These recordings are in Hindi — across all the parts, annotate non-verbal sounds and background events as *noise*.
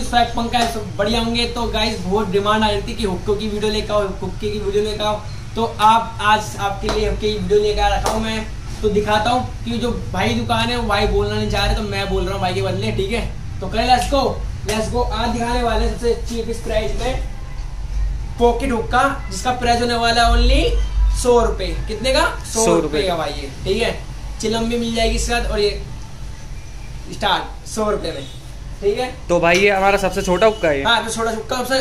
बढ़िया होंगे। तो गाइस बहुत डिमांड आ रही थी कि हुक्को की वीडियो लेकर आओ हुक्के की वीडियो लेकर आओ। तो आप आज आपके लिए हुक्के की वीडियो लेकर रखा हूँ मैं। तो दिखाता हूँ कि जो भाई दुकान है वो भाई बोलना नहीं चाह रहे तो मैं बोल रहा हूँ भाई के बदले ठीक है? तो करें लेट्स गो लेट्स गो आज दिखाने वाले हैं सबसे चीपेस्ट प्राइस में पॉकेट हुक्का जिसका प्राइस होने वाला है ओनली सौ रुपए। कितने का? सौ रुपए का भाई ये ठीक है? चिलम भी मिल जाएगी इसके साथ और ये स्टार्ट सौ रुपए में। ठीक है? तो भाई ये हमारा सबसे छोटा हुक्का है हाँ तो छोटा हुक्का सबसे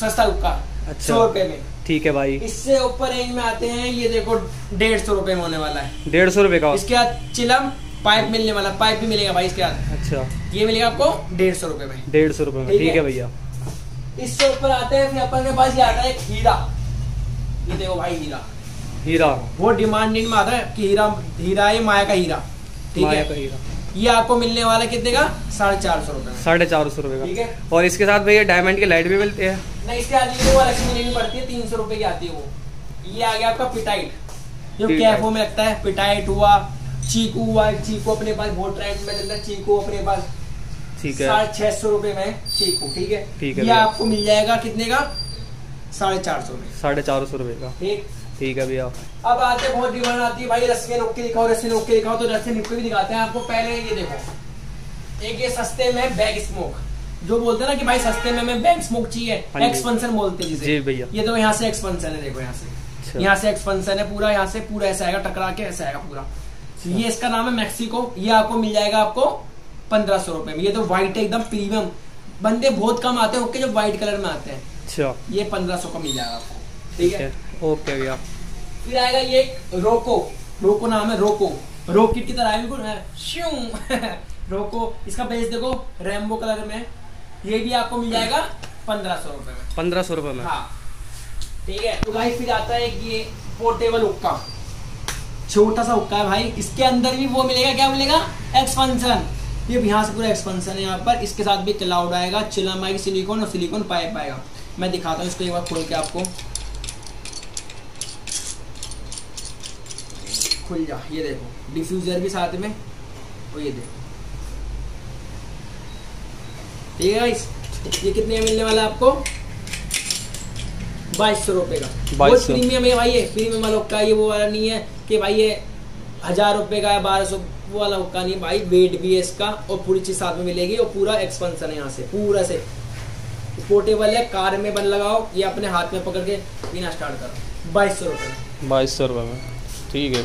सस्ता हुक्का अच्छा। सौ रुपए में। ठीक है भाई। इससे ऊपर रेंज में आते हैं ये देखो डेढ़ सौ रुपए में होने वाला है। डेढ़ सौ रुपए का। इसके बाद चिलम पाइप मिलने वाला पाइप भी मिलेगा भाई इसके बाद। अच्छा। ये मिलेगा आपको डेढ़ सौ रुपए में। डेढ़ सौ रुपए में। ठीक है। भैया। इससे ऊपर आते हैं फिर अपन के पास ये आता है हीरा। ये देखो भाई हीरा। हीरा। वो डिमांडिंग में आता है कि हीरा हीरा है माया का हीरा। ठीक है? ये आपको मिलने वाला कितने का? साढ़े चार सौ रुपए। साढ़े चार सौ रुपए ठीक है? और इसके साथ भैया डायमंड की लाइट भी मिलती है। नहीं इसके आदमी को वो अलग से लेनी पड़ती है तीन सौ रुपए की आती है वो। ये आ गया आपका पिटाइट जो कैफो में लगता है पिटाइट हुआ चीकू हुआ चीकू अपने पास बहुत ट्रेंड में चलता है चीकू अपने पास ठीक है। साढ़े छह सौ रुपए में चीकू ठीक है? ठीक है ये आपको मिल जाएगा कितने का? साढ़े चार सौ में। साढ़े चार सौ रुपए का। ठीक? ठीक है भैया। अब आते हैं, बहुत डिमांड आती है भाई रस्सियाँ नुक्के दिखाओ रस्सी नुक्के दिखाओ तो रस्सी नुक्के भी दिखाते हैं आपको। पहले ये देखो एक ये सस्ते में बैग स्मोक। जो बोलते हैं ना कि भाई सस्ते में हमें बैग स्मोक चाहिए हाँ एक्सपेंशन बोलते हैं जी भैया। ये तो यहाँ से एक्सपेंशन है देखो यहाँ से। अच्छा। यहाँ से एक्सपेंशन है पूरा यहाँ से पूरा ऐसा आएगा टकरा के ऐसा आएगा पूरा। ये इसका नाम है मैक्सिको ये आपको मिल जाएगा आपको पंद्रह सौ रुपए में। ये तो व्हाइट है एकदम प्रीमियम बंदे बहुत कम आते हैं ओके जो व्हाइट कलर में आते हैं। अच्छा। ये पंद्रह सौ का मिल जाएगा आपको। ठीक है। ओके भैया। फिर आएगा ये रोको। रोको नाम है रोको। रोकिट की तरह है? बिल्कुल *laughs* रोको। इसका बेस देखो रेमबो कलर में। ये भी आपको मिल जाएगा पंद्रह सौ रुपए में। पंद्रह सौ रुपए में। हाँ। ठीक है तो गाइस फिर आता है ये पोर्टेबल हुक्का। छोटा सा हुक्का है भाई। इसके अंदर भी वो मिलेगा क्या मिलेगा? एक्सपेंशन ये यहाँ से पूरा एक्सपेंशन है यहाँ पर। इसके साथ भी क्लाउड आएगा चिलम आएगी सिलिकॉन और सिलिकॉन पाइप आएगा। मैं दिखाता हूँ इसको एक बार खोल के आपको। खुल जा ये देखो डिफ्यूजर भी साथ में और ये देखो। ठीक है guys? ये कितने का मिलने वाला है आपको? बाईस सौ रुपए का। 2200 बहुत प्रीमियम है भाई ये प्रीमियम वाला हुक्का ये वो वाला नहीं है कि भाई ये हज़ार रुपए का है बारह सौ वो वाला हुक्का नहीं भाई वेट भी है इसका और पूरी चीज़ साथ में मिलेगी और पूरा एक्सपेंशन है यहाँ से पूरा से। पोर्टेबल है कार में बन लगाओ ये अपने हाथ में पकड़ के पीना स्टार्ट करो। बाईस सौ रुपए बाईस सौ रुपए में। ठीक है।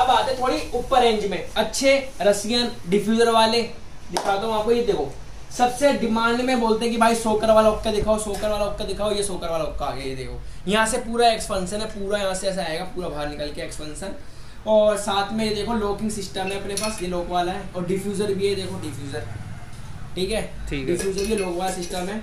अब आते थोड़ी ऊपर रेंज में। अच्छे रसियन डिफ्यूजर वाले। दिखाता हूँ आपको ये देखो। सबसे डिमांड में बोलते हैं कि भाई सोकर वाला हुक्का दिखाओ सोकर वाला हुक्का दिखाओ ये सोकर वाला हुक्का आ गया ये देखो। यहाँ से पूरा एक्सपेंशन है पूरा यहाँ से ऐसा आएगा पूरा बाहर निकल के एक्सपेंशन और साथ में ये देखो लॉकिंग सिस्टम है अपने पास ये लॉक वाला है। और डिफ्यूजर भी है देखो डिफ्यूजर ठीक है? ठीक है। डिफ्यूजर भी लॉक वाला सिस्टम है।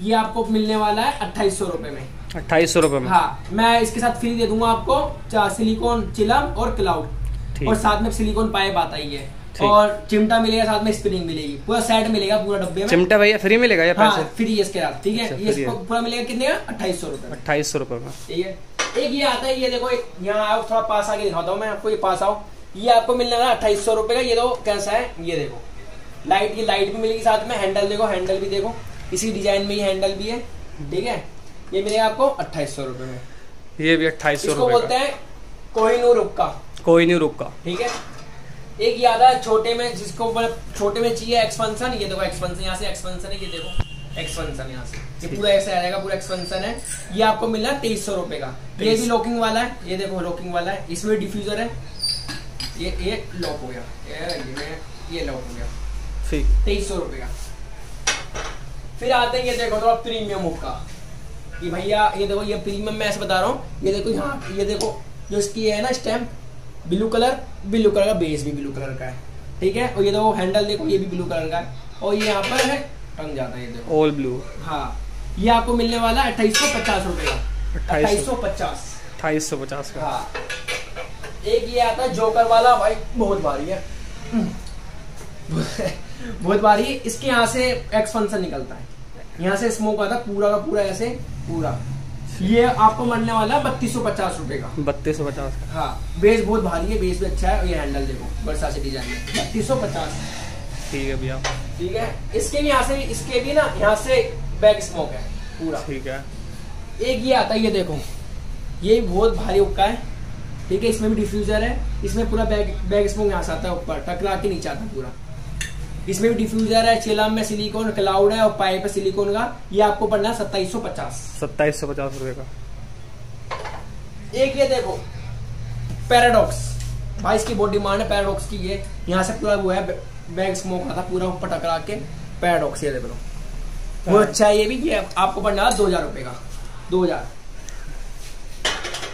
ये आपको मिलने वाला है अट्ठाईस सौ रुपए में। अट्ठाईस सौ रुपए में। हाँ मैं इसके साथ फ्री दे दूँगा आपको। चार सिलिकॉन चिलम और क्लाउड। और साथ में सिलिकॉन पाइप आता ही। है और चिमटा मिलेगा साथ में स्प्रिंग मिलेगी। पूरा सेट मिलेगा पूरा डब्बे में। चिमटा भैया फ्री मिलेगा या हाँ पैसे? फ्री है इसके साथ ठीक है? अच्छा, ये इसको पूरा मिलेगा कितने का? अट्ठाईस सौ रुपए। अट्ठाईस सौ रुपए में। ठीक है? एक ये आता है ये देखो एक यहाँ आओ थोड़ा पास आके दिखाता हूँ मैं आपको ये पास आओ। ये आपको मिलने वाला अट्ठाईस सौ रुपए का ये तो कैसा है ये देखो। लाइट की लाइट भी मिलेगी साथ में हैंडल देखो हैंडल भी देखो। इसी डिज़ाइन में ये हैंडल भी है ठीक है? ये मिलेगा आपको अट्ठाईस सौ रुपए में। ये भी अट्ठाईस सौ बोलते का। हैं कोहिनूर हुक्का कोई नहीं रुका। ठीक है? एक याद है छोटे में जिसको छोटे में चाहिए एक्सपेंशन ये देखो एक्सपेंशन यहाँ से एक्सपेंशन है ये देखो। एक्सपेंशन यहाँ से। ये पूरा ऐसा आ जाएगा पूरा एक्सपेंशन है। ये आपको मिल रहा है तेईस सौ रुपए का। ये भी लॉकिंग वाला है ये देखो लॉकिंग वाला है। इसमें डिफ्यूजर है। ये ये लॉक हो गया। ये लॉक हो गया। ठीक। तेईस सौ रुपए का। फिर आते हैं ये देखो थोड़ा प्रीमियम कि। भैया ये देखो ये प्रीमियम मैं ऐसे बता रहा हूँ। ये देखो यहाँ ये देखो जो इसकी है ना stamp blue colour blue colour का बेस भी ब्लू कलर का है। ठीक है? और ये देखो हैंडल देखो ये भी ब्लू कलर का है। और ये यहाँ पर है टंग जाता है ये देखो। ऑल ब्लू हाँ। ये आपको मिलने वाला है अट्ठाईस सौ पचास रुपए का। अट्ठाईस सौ। पचास। अट्ठाईस सौ पचास का। हाँ। एक ये आता है जोकर वाला भाई बहुत भारी है। *laughs* बहुत भारी है। इसके यहाँ से एक्सपेंशन निकलता है। यहाँ से स्मोक आता है पूरा का पूरा ऐसे पूरा। ये आपको मरने वाला है बत्तीस सौ पचास रुपए का। बत्तीस सौ पचास का। हाँ बेस बहुत भारी है बेस भी अच्छा है और ये हैंडल देखो बरसा से डिज़ाइन में बत्तीस सौ पचास। ठीक है भैया। ठीक है? इसके भी यहाँ से इसके भी ना यहाँ से बैक स्मोक है पूरा। ठीक है। एक ये आता है ये देखो। ये बहुत भारी हुक्का है। ठीक है इसमें भी डिफ्यूजर है। इसमें पूरा बैग बैग स्मोक यहाँ से आता है ऊपर टकरा के नीचे आता है पूरा। इसमें भी डिफ्यूजर है चिलम में सिलिकॉन क्लाउड है और पाइप है सिलिकॉन का। ये आपको पड़ना है सत्ताईस सौ पचास। सत्ताईस सौ पचास रुपए का। एक ये देखो पैराडॉक्स भाई इसकी बहुत डिमांड है पैराडॉक्स की ये। यहाँ से पूरा वो है बैग स्मोक आता पूरा ऊपर टकरा के। पैराडॉक्स ये देख। लो वो अच्छा है ये भी ये आपको पड़ना है दो हज़ार रुपए का। दो हज़ार।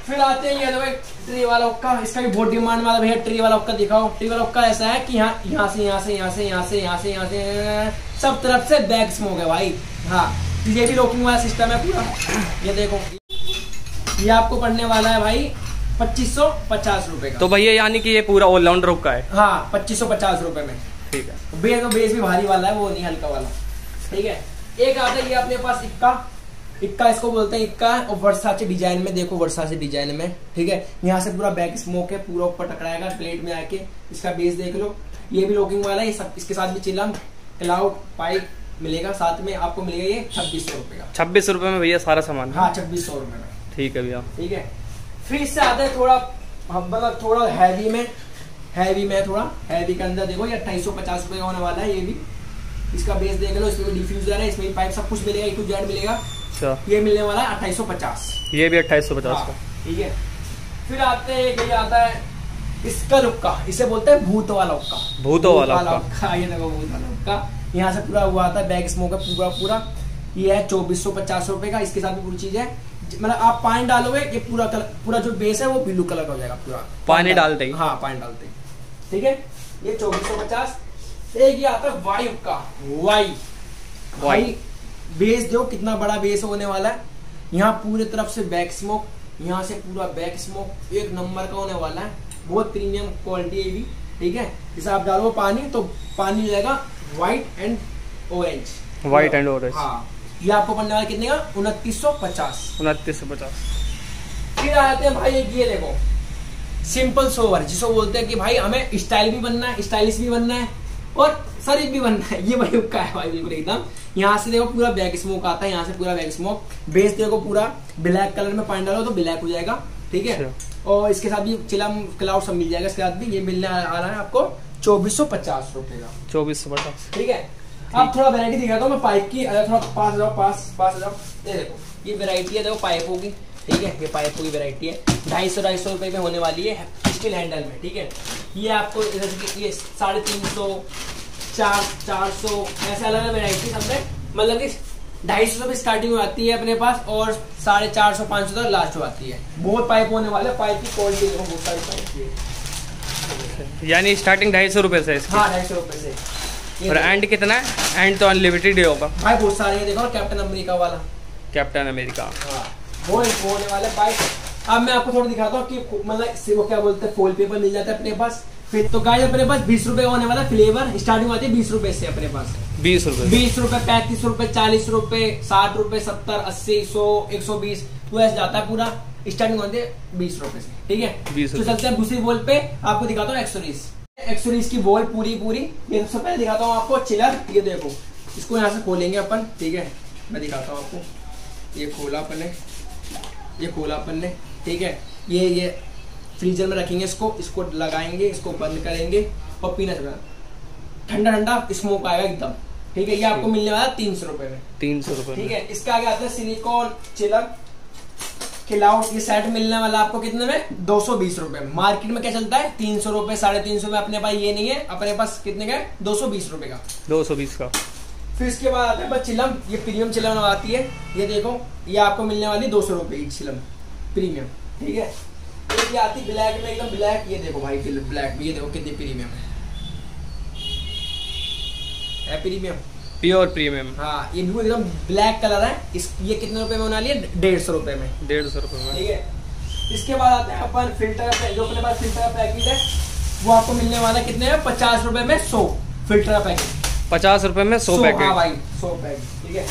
फिर आते हैं ये देखो ट्री वाला हुक्का इसका भी बहुत डिमांड वाला भैया ट्री वाला हुक्का दिखाओ। ट्री वाला हुक्का ऐसा है कि यहाँ यहाँ से यहाँ से यहाँ से यहाँ से यहाँ से यहाँ से सब तरफ़ से बैग स्मोक है भाई। हाँ ये भी लॉकिंग वाला सिस्टम है पूरा। ये देखो। ये आपको पड़ने वाला है भाई पच्चीस सौ पचास रुपए का। तो भैया यानी कि ये पूरा ऑलराउंडर हुक्का है? हाँ पच्चीस सौ पचास रुपए में। ठीक है। बेस तो बेस भी भारी वाला है वो नहीं हल्का वाला। ठीक है? एक आता है ये अपने पास इक्का। इक्का इसको बोलते हैं इक्का और वर्षाचे डिज़ाइन में देखो वर्षाचे डिज़ाइन में ठीक है? यहाँ से पूरा बैक स्मोक है पूरा ऊपर टकराएगा प्लेट में आके इसका बेस देख लो। ये भी लॉकिंग वाला है सब इसके साथ भी चिलम क्लाउड पाइप मिलेगा साथ में आपको मिलेगा ये छब्बीस सौ रुपए का। छब्बीस रुपए में भैया सारा सामान? हाँ छब्बीस सौ रुपए में। ठीक है भैया। ठीक है? फिर इससे आता है थोड़ा मतलब थोड़ा हैवी में हैवी में थोड़ा हैवी के अंदर देखो ये अट्ठाईस सौ पचास रुपए का होने वाला है ये भी। इसका बेस देख लो इसमें भी डिफ्यूजर है इसमें भी पाइप सब कुछ मिलेगा ए टू जेड मिलेगा। अच्छा। ये मिलने वाला है अट्ठाईस सौ पचास। ये भी अट्ठाईस सौ पचास का। ठीक है। फिर आते हैं एक ये आता है इसका हुक्का इसे बोलते हैं भूत वाला हुक्का भूतों वाला। हुक्का ये देखो भूत वाला हुक्का यहाँ से पूरा हुआ आता है बैग स्मोक है पूरा पूरा। ये है चौबीस सौ पचास रुपए का इसके साथ भी पूरी चीज़ है। मतलब आप पानी डालोगे ये पूरा कलर पूरा जो बेस है वो ब्लू कलर का हो जाएगा पूरा। पानी डालते ही? हाँ पानी डालते ही। ठीक है? ये चौबीस सौ पचास। एक ये आता है वाई हुक्का। वाई। वाई। बेस जो कितना बड़ा बेस होने वाला है। यहाँ पूरे तरफ़ से बैक स्मोक यहाँ से पूरा बैक स्मोक एक नंबर का होने वाला है। बहुत प्रीमियम क्वालिटी है भी ठीक है? जैसे आप डालो पानी तो पानी जाएगा white and orange White and orange। हाँ ये आपको पड़ने वाला कितने का? उनतीस सौ पचास। उनतीस सौ पचास। फिर आते हैं भाई एक ये देखो सिंपल सोवर जिसको बोलते हैं कि भाई हमें स्टाइल भी बनना है स्टाइलिश भी बनना है और शरीफ भी बनना है। ये भाई हुक्का है भाई बिल्कुल एकदम। यहाँ से देखो पूरा बैक स्मोक आता है यहाँ से पूरा बैक स्मोक बेस देखो पूरा ब्लैक कलर में पानी डालो तो ब्लैक हो जाएगा ठीक है? और इसके साथ भी चिलम क्लाउड सब मिल जाएगा इसके साथ भी। ये मिलने आ रहा है आपको चौबीस सौ पचास रुपए का। चौबीस सौ पचास। ठीक है? अब थोड़ा वैरायटी दिखाता हूँ मैं पाइप की। अगर थोड़ा पास जाओ पास पास जाओ ये देखो ये वेरायटी है देखो पाइपों की ठीक है? ये पाइपों की वैरायटी है। ढाई सौ ढाई सौ रुपए में होने वाली है स्टील हैंडल में ठीक है? ये आपको जैसे कि ये साढ़े तीन सौ चार चार सौ ऐसे अलग अलग वैरायटी सब मतलब कि ढाई सौ से स्टार्टिंग में आती है अपने पास और साढ़े चार सौ पाँच सौ तक लास्ट में आती है। बहुत पाइप होने वाले पाइप की क्वालिटी देखो बहुत सारी पाइप की यानी स्टार्टिंग ढाई सौ रुपए से हाँ ढाई सौ रुपए से। और एंड कितना है? एंड तो अनलिमिटेड ही होगा। भाई बहुत सारे हैं देखो कैप्टन अमेरिका वाला। कैप्टन अमेरिका हाँ वो वो होने वाला बाइक अब मैं आपको थोड़ा दिखाता हूँ कि मतलब वो क्या बोलते हैं फोल पेपर मिल जाता है अपने पास। फिर तो गाइस अपने पास बीस रुपए होने वाला फ्लेवर स्टार्टिंग आती है बीस रुपए से अपने पास। बीस रुपए। बीस रुपए पैंतीस रुपए चालीस रुपए साठ रुपए सत्तर अस्सी सौ एक सौ बीस तो ऐसे जाता है पूरा। स्टार्टिंग होती है बीस रुपए से ठीक है? 20 तो। चलते हैं दूसरी बॉल पे आपको दिखाता हूँ एक्सोरीज एक्सोरीज की बॉल पूरी पूरी। ये सबसे पहले दिखाता हूँ आपको चिलर ये देखो। इसको यहाँ से खोलेंगे अपन ठीक है? मैं दिखाता हूँ आपको। ये खोला अपन ने ये खोला अपन ने ठीक है? ये ये फ्रीजर में रखेंगे इसको इसको लगाएँगे इसको बंद करेंगे और पीना चला ठंडा ठंडा स्मोक आएगा एकदम। ठीक है ये आपको मिलने वाला तीन सौ रुपए में। तीन सौ रुपए ठीक है इसके आगे आता है सिलिकॉन चिलर क्लाउड ये सेट मिलने वाला आपको कितने में? दो सौ बीस रुपए में। मार्केट में क्या चलता है? तीन सौ रुपए साढ़े तीन सौ में अपने पास ये नहीं है। अपने पास कितने का दो सौ बीस रुपए का। दो सौ बीस का। फिर इसके बाद आता है बस चिलम ये प्रीमियम चिलम आती है। ये देखो ये आपको मिलने वाली दो सौ रुपए की चिलम प्रीमियम ठीक है? ये आती ब्लैक में एकदम ब्लैक ये देखो भाई ब्लैक ये देखो कितनी प्रीमियम है। है प्रीमियम प्योर प्रीमियम हाँ ये भी एकदम ब्लैक कलर है। इस ये कितने रुपए में होने डेढ़ सौ रुपए में। डेढ़ सौ रुपए में। ठीक है? इसके बाद आते हैं अपन फ़िल्टर जो अपने पास फ़िल्टर का पैकेट है वो आपको मिलने वाला कितने में? पचास रुपए में सौ फ़िल्टर का पैकेट पचास रुपए में सौ हाँ भाई सौ पैकेट ठीक है?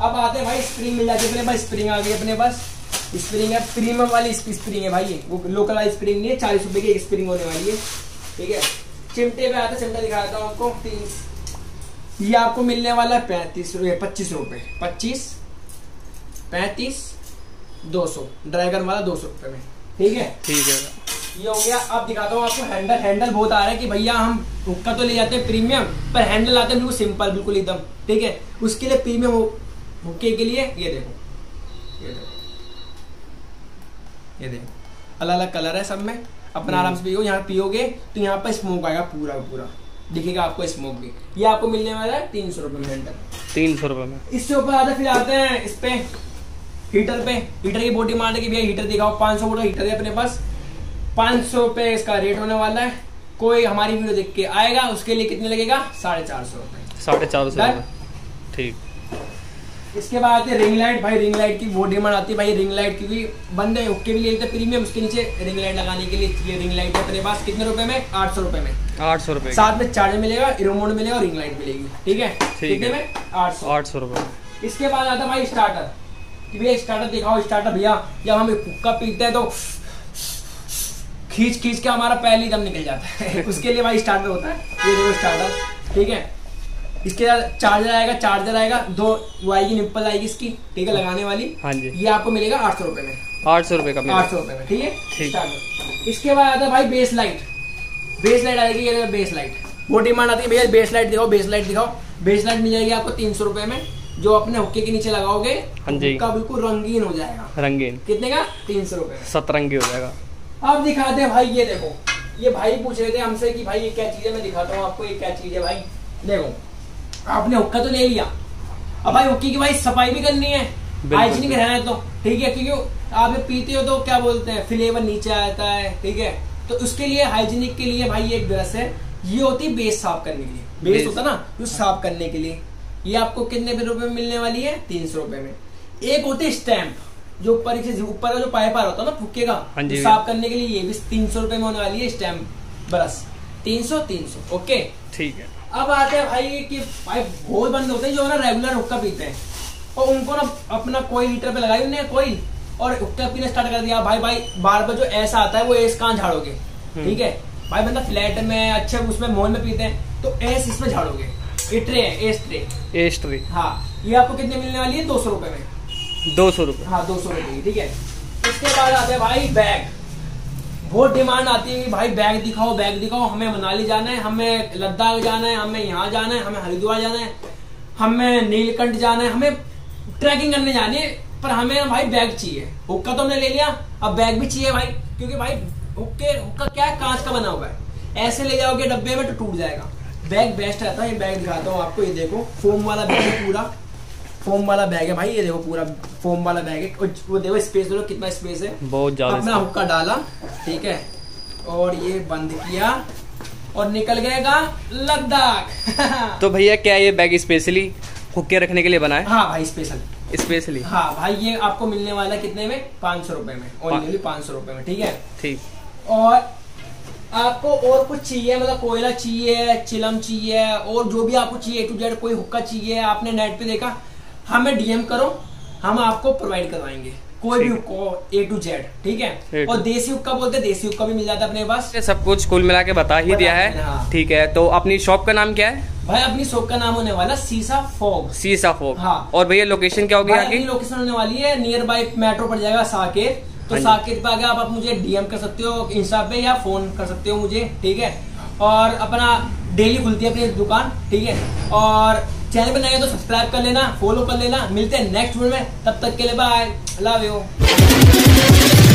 अब आते हैं भाई स्प्रिंग मिल जाती है अपने पास स्प्रिंग आ गई अपने पास। स्प्रिंग है प्रीमियम वाली स्प्रिंग है भाई ये। वो लोकल वाली स्प्रिंग नहीं है चालीस रुपए की स्प्रिंग होने वाली है। ठीक है? चिमटे पे आते चिमटा दिखा देता हूँ आपको। तीन ये आपको मिलने वाला है पैंतीस रुपये पच्चीस रुपए। पच्चीस पैंतीस दो सौ। ड्रैगन वाला दो सौ रुपए में। ठीक है? ठीक है। ये हो गया। अब दिखाता हूँ आपको हैंडल हैंडल बहुत आ रहा है कि भैया हम हुक्का तो ले जाते हैं प्रीमियम पर हैंडल आते हैं बिल्कुल सिंपल बिल्कुल एकदम। ठीक है? उसके लिए प्रीमियम हुक्के के लिए ये देखो। ये देखो। ये देखो। अलग अलग कलर है सब में। अपना आराम से पियो यहाँ पियोगे तो यहाँ पर स्मोक आएगा पूरा पूरा। दिखेगा आपको स्मोक भी। ये आपको मिलने वाला है तीन सौ रुपये में हैंडल तीन सौ रुपये में। इससे ऊपर आते फिर आते हैं इस पे हीटर पे। हीटर की बॉडी मारने की भैया हीटर दिखाओ। पाँच सौ वोल्ट हीटर है अपने पास। पाँच सौ रुपये इसका रेट होने वाला है। कोई हमारी वीडियो देख के आएगा उसके लिए कितने लगेगा? साढ़े चार सौ रुपये साढ़े चार सौ ठीक। इसके बाद आती है रिंग लाइट भाई रिंग लाइट की वो डिमांड आती है भाई रिंग लाइट क्योंकि बंदे हुक्के भी ले लेते प्रीमियम उसके नीचे रिंग लाइट लगाने के लिए ये रिंग लाइट अपने पास कितने रुपए में? आठ सौ रुपए में। आठ सौ रुपये साथ में चार्जर मिलेगा रिमोट मिलेगा और रिंग लाइट मिलेगी। ठीक है? ठीक कितने है। में? आठ सौ। आठ सौ रुपये में इसके बाद आता है भाई स्टार्टर कि भैया स्टार्टर दिखाओ स्टार्टर भैया जब हम हुक्का पीते हैं तो खींच खींच के हमारा पहले ही दम निकल जाता है। *laughs* उसके लिए भाई स्टार्टर होता है। ये देखो स्टार्टर ठीक है? इसके बाद चार्जर आएगा चार्जर आएगा दो वो आएगी निप्पल आएगी इसकी ठीक है लगाने वाली। हाँ जी। ये आपको मिलेगा आठ सौ रुपए में। आठ सौ रुपये का आठ सौ रुपए में ठीक है? ठीक। इसके बाद आता है भाई बेस लाइट बेस लाइट आएगी ये बेस लाइट वो डिमांड आती है भैया बेस लाइट दिखाओ बेस लाइट दिखाओ। बेस लाइट मिल जाएगी आपको तीन सौ रुपए में जो अपने हुक्के के नीचे लगाओगे हाँ। हुक्का बिल्कुल रंगीन हो जाएगा। रंगीन। कितने का? तीन सौ रुपए सतरंगी हो जाएगा। अब दिखाते हैं भाई ये देखो। ये भाई पूछ रहे थे हमसे कि भाई ये क्या चीज़ है? मैं दिखाता हूँ आपको ये क्या चीज़ है भाई? देखो। आपने हुक्का तो ले लिया। अब भाई हुक्की की भाई सफ़ाई भी करनी है। हाइजीनिक रहना है तो। ठीक है क्योंकि आप पीते हो तो क्या बोलते हैं फ्लेवर नीचे आता है ठीक है? तो उसके लिए हाइजीनिक के लिए भाई एक ब्रश है। ये होती है बेस साफ़ करने के लिए। Base base. होता ना जो साफ़ करने के लिए। ये आपको कितने रुपए में मिलने वाली है? तीन सौ रुपए में। एक होती है स्टैम्प जो ऊपर ऊपर का जो पाइप आ रहा होता है ना फुक्के का हाँ साफ़ करने के लिए ये भी तीन सौ रुपए में होने वाली है स्टैम्प। ब्रश तीन सौ तीन सौ ओके? ठीक है। अब आते हैं भाई कि भाई बहुत बंद होते हैं जो ना रेगुलर हुक्का पीते हैं। और उनको ना अपना कोई लीटर पे लगाई उन्हें कोई। और हुक्का पीना स्टार्ट कर दिया। भाई भाई बार बार जो ऐसा आता है वो एस कहाँ झाड़ोगे? हम्म। ठीक है? भाई बंदा फ्लैट में अच्छे उसमें मॉल में पीते हैं तो एस इसमें झाड़ोगे। ये ट्रे है एस ट्रे एस्ट्री हाँ ये आपको कितने मिलने वाली है? दो सौ रुपए में। दो सौ रुपये हाँ दो सौ रुपए ठीक है? इसके बाद आते हैं भाई बैग बहुत डिमांड आती है कि भाई बैग दिखाओ बैग दिखाओ, हमें मनाली जाना है, हमें लद्दाख जाना है, हमें यहाँ जाना है, हमें हरिद्वार जाना है, हमें नीलकंठ जाना है, हमें ट्रैकिंग करने जानी है, पर हमें भाई बैग चाहिए। हुक्का तो हमने ले लिया, अब बैग भी चाहिए भाई, क्योंकि भाई हुक्के, हुक्का क्या है? कांच का बना हुआ है। ऐसे ले जाओगे डब्बे में तो टूट जाएगा। बैग बेस्ट रहता है, ये बैग दिखाता हूँ आपको, ये देखो, फोम वाला बैग पूरा। फोम वाला बैग है भाई ये देखो पूरा फोम वाला बैग है। और वो देखो स्पेस देखो कितना स्पेस है। बहुत ज़्यादा अपना हुक्का डाला ठीक है? और ये बंद किया और निकल गएगा लद्दाख। *laughs* तो भैया क्या ये बैग स्पेशली हुक्के रखने के लिए बना हाँ? भाई स्पेशल स्पेशली हाँ भाई ये आपको मिलने वाला कितने में? पाँच सौ रुपए में। ओनली पाँच सौ रुपए में ठीक है? ठीक। और आपको और कुछ चाहिए मतलब कोयला चाहिए चिलम चाहिए और जो भी आपको चाहिए टू जेड कोई हुक्का चाहिए आपने नेट पे देखा हमें डीएम करो हम आपको प्रोवाइड करवाएँगे। कोई भी हुक्का ए टू जेड ठीक है? और देसी हुक्का बोलते हैं देसी हुक्का भी मिल जाता है अपने पास। सब कुछ कुल मिला के बता ही दिया है। हाँ। ठीक है तो अपनी शॉप का नाम क्या है? भाई अपनी शॉप का नाम होने वाला सीसा फोग सीसा फोक हाँ। और भैया लोकेशन क्या होगी आगे? लोकेशन होने वाली है नियर बाई मेट्रो पड़ जाएगा साकेत। तो हाँ साकेत पे आगे आप, आप मुझे डीएम कर सकते हो इंस्टा पे या फ़ोन कर सकते हो मुझे ठीक है? और अपना डेली खुलती है अपनी दुकान ठीक है? और चैनल पर नए तो सब्सक्राइब कर लेना फॉलो कर लेना। मिलते हैं नेक्स्ट वीडियो में, तब तक के लिए बाय लव यू